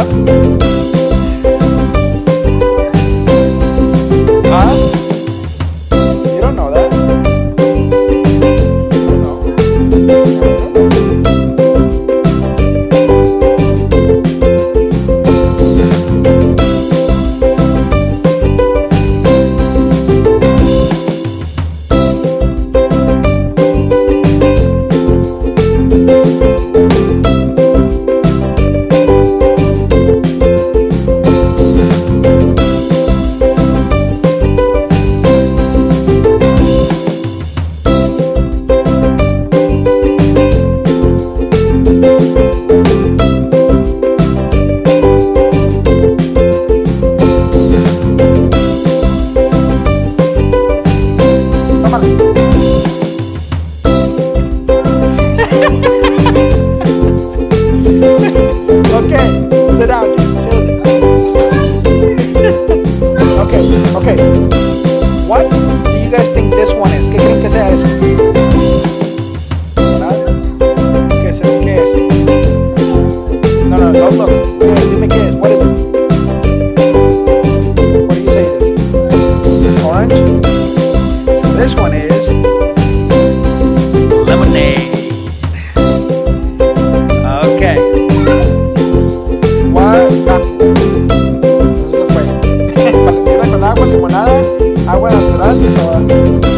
Yep. You guys think this one con